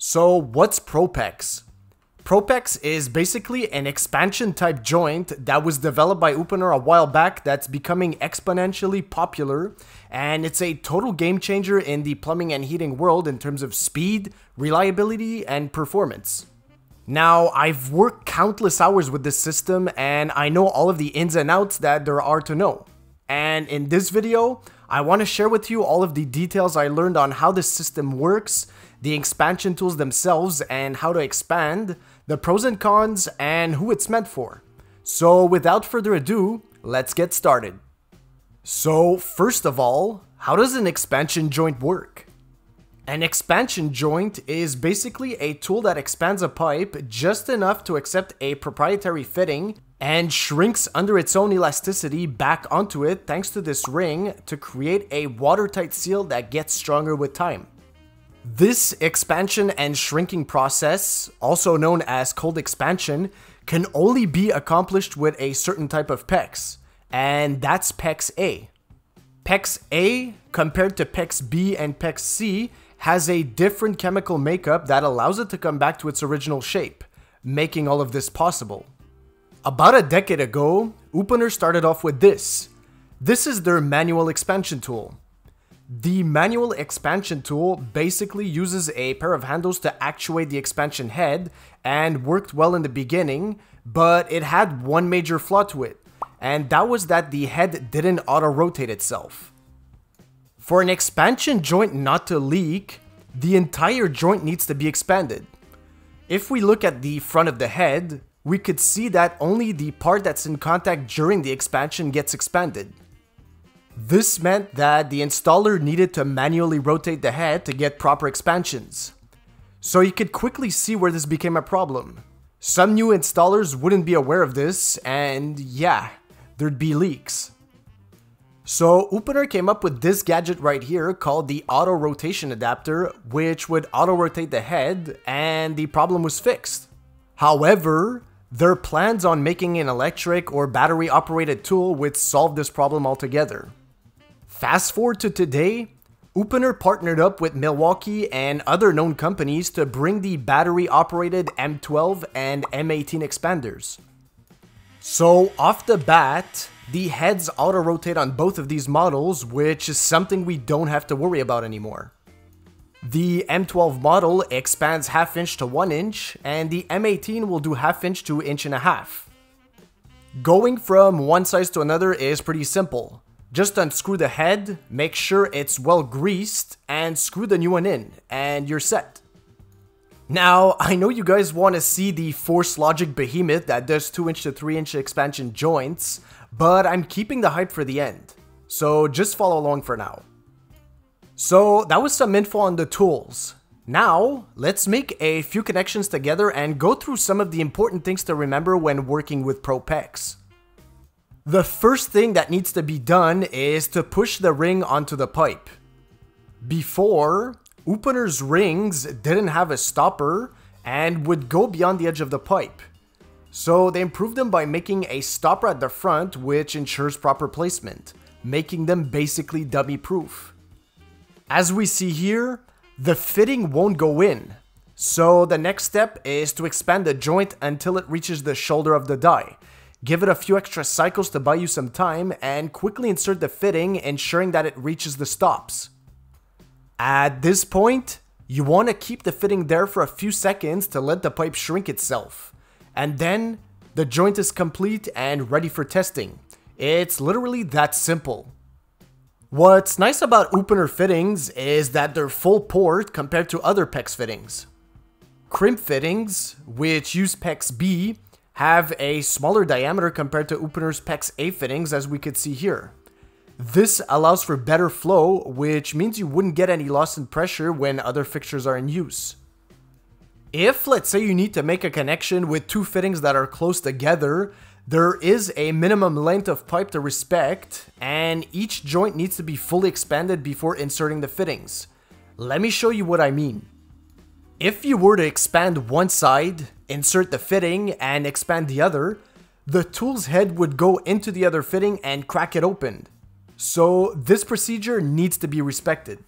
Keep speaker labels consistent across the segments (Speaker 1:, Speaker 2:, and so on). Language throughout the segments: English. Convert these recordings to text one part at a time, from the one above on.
Speaker 1: So what's Propex? Propex is basically an expansion type joint that was developed by Uponor a while back that's becoming exponentially popular and it's a total game changer in the plumbing and heating world in terms of speed, reliability, and performance. Now, I've worked countless hours with this system and I know all of the ins and outs that there are to know. And in this video, I want to share with you all of the details I learned on how this system works, the expansion tools themselves and how to expand, the pros and cons, and who it's meant for. So without further ado, let's get started. So first of all, how does an expansion joint work? An expansion joint is basically a tool that expands a pipe just enough to accept a proprietary fitting and shrinks under its own elasticity back onto it thanks to this ring to create a watertight seal that gets stronger with time. This expansion and shrinking process, also known as cold expansion, can only be accomplished with a certain type of PEX, and that's PEX A. PEX A, compared to PEX B and PEX C, has a different chemical makeup that allows it to come back to its original shape, making all of this possible. About a decade ago, Uponor started off with this. This is their manual expansion tool. The manual expansion tool basically uses a pair of handles to actuate the expansion head and worked well in the beginning, but it had one major flaw to it, and that was that the head didn't auto-rotate itself. For an expansion joint not to leak, the entire joint needs to be expanded. If we look at the front of the head, we could see that only the part that's in contact during the expansion gets expanded. This meant that the installer needed to manually rotate the head to get proper expansions. So you could quickly see where this became a problem. Some new installers wouldn't be aware of this, and yeah, there'd be leaks. So Uponor came up with this gadget right here called the auto rotation adapter, which would auto rotate the head and the problem was fixed. However, their plans on making an electric or battery operated tool would solve this problem altogether. Fast forward to today, Uponor partnered up with Milwaukee and other known companies to bring the battery operated M12 and M18 expanders. So off the bat, the heads auto-rotate on both of these models, which is something we don't have to worry about anymore. The M12 model expands half inch to 1 inch, and the M18 will do half inch to inch and a half. Going from one size to another is pretty simple. Just unscrew the head, make sure it's well greased, and screw the new one in, and you're set. Now, I know you guys want to see the Force Logic behemoth that does 2 inch to 3 inch expansion joints, but I'm keeping the hype for the end. So just follow along for now. So that was some info on the tools. Now, let's make a few connections together and go through some of the important things to remember when working with ProPEX. The first thing that needs to be done is to push the ring onto the pipe. Before, Uponor's rings didn't have a stopper and would go beyond the edge of the pipe. So they improved them by making a stopper at the front which ensures proper placement, making them basically dummy proof. As we see here, the fitting won't go in, so the next step is to expand the joint until it reaches the shoulder of the die. Give it a few extra cycles to buy you some time and quickly insert the fitting ensuring that it reaches the stops. At this point, you want to keep the fitting there for a few seconds to let the pipe shrink itself and then the joint is complete and ready for testing. It's literally that simple. What's nice about Uponor fittings is that they're full port compared to other PEX fittings. Crimp fittings, which use PEX B, have a smaller diameter compared to Uponor's PEX A fittings as we could see here. This allows for better flow, which means you wouldn't get any loss in pressure when other fixtures are in use. If, let's say, you need to make a connection with two fittings that are close together, there is a minimum length of pipe to respect, and each joint needs to be fully expanded before inserting the fittings. Let me show you what I mean. If you were to expand one side, insert the fitting, and expand the other, the tool's head would go into the other fitting and crack it open. So this procedure needs to be respected.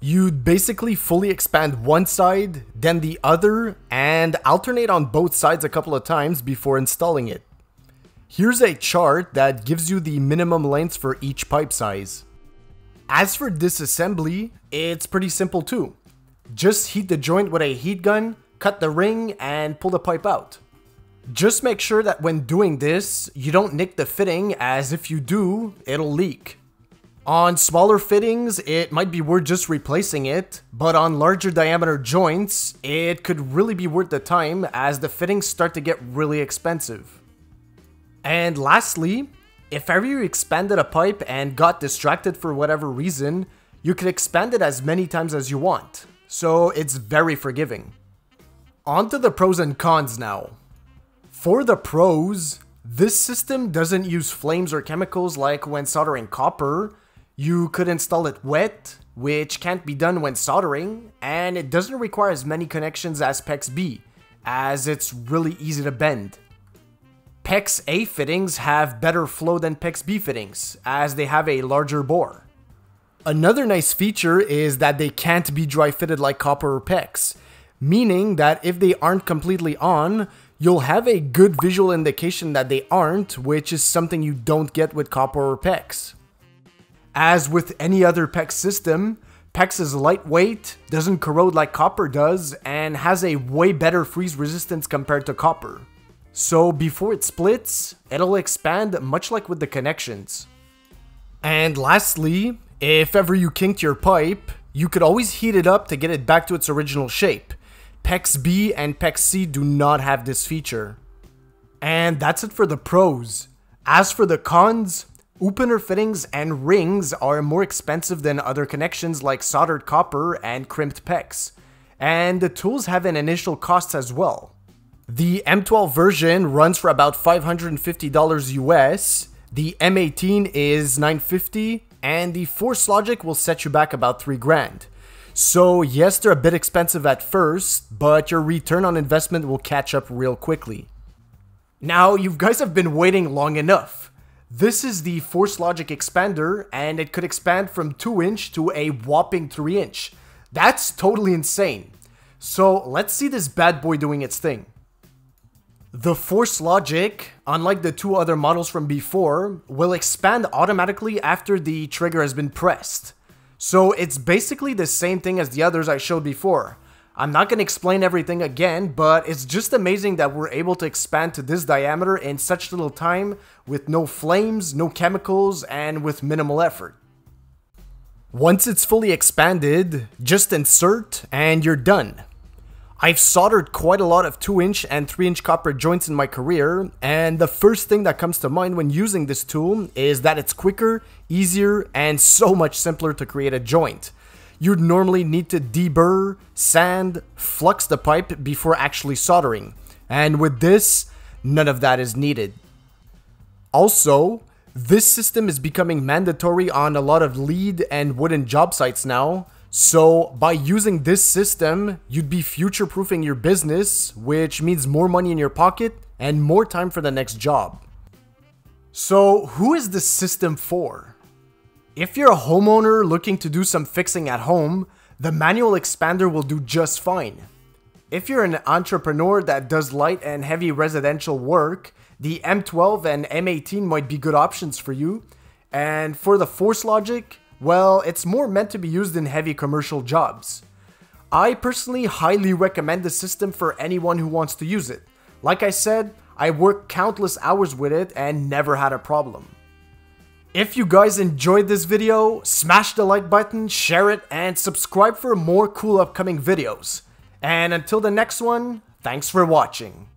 Speaker 1: You'd basically fully expand one side, then the other, and alternate on both sides a couple of times before installing it. Here's a chart that gives you the minimum lengths for each pipe size. As for disassembly, it's pretty simple too. Just heat the joint with a heat gun, cut the ring, and pull the pipe out. Just make sure that when doing this, you don't nick the fitting as if you do, it'll leak. On smaller fittings, it might be worth just replacing it, but on larger diameter joints, it could really be worth the time as the fittings start to get really expensive. And lastly, if ever you expanded a pipe and got distracted for whatever reason, you can expand it as many times as you want, so it's very forgiving. On to the pros and cons now. For the pros, this system doesn't use flames or chemicals like when soldering copper, you could install it wet, which can't be done when soldering, and it doesn't require as many connections as PEX B, as it's really easy to bend. PEX A fittings have better flow than PEX B fittings, as they have a larger bore. Another nice feature is that they can't be dry fitted like copper or PEX, meaning that if they aren't completely on, you'll have a good visual indication that they aren't, which is something you don't get with copper or PEX. As with any other PEX system, PEX is lightweight, doesn't corrode like copper does, and has a way better freeze resistance compared to copper. So before it splits, it'll expand much like with the connections. And lastly, if ever you kinked your pipe, you could always heat it up to get it back to its original shape. PEX B and PEX C do not have this feature. And that's it for the pros. As for the cons, Uponor fittings and rings are more expensive than other connections like soldered copper and crimped PEX, and the tools have an initial cost as well. The M12 version runs for about $550 US, the M18 is 950 and the Force Logic will set you back about 3 grand. So yes, they're a bit expensive at first, but your return on investment will catch up real quickly. Now, you guys have been waiting long enough. This is the Force Logic expander, and it could expand from 2 inch to a whopping 3 inch. That's totally insane. So let's see this bad boy doing its thing. The Force Logic, unlike the two other models from before, will expand automatically after the trigger has been pressed. So it's basically the same thing as the others I showed before. I'm not going to explain everything again, but it's just amazing that we're able to expand to this diameter in such little time with no flames, no chemicals, and with minimal effort. Once it's fully expanded, just insert and you're done. I've soldered quite a lot of 2 inch and 3 inch copper joints in my career, and the first thing that comes to mind when using this tool is that it's quicker, easier, and so much simpler to create a joint you'd normally need to deburr, sand, flux the pipe before actually soldering. And with this, none of that is needed. Also, this system is becoming mandatory on a lot of lead and wooden job sites now. So by using this system, you'd be future-proofing your business, which means more money in your pocket and more time for the next job. So who is this system for? If you're a homeowner looking to do some fixing at home, the manual expander will do just fine. If you're an entrepreneur that does light and heavy residential work, the M12 and M18 might be good options for you. And for the Force Logic, well, it's more meant to be used in heavy commercial jobs. I personally highly recommend the system for anyone who wants to use it. Like I said, I worked countless hours with it and never had a problem. If you guys enjoyed this video, smash the like button, share it, and subscribe for more cool upcoming videos. And until the next one, thanks for watching.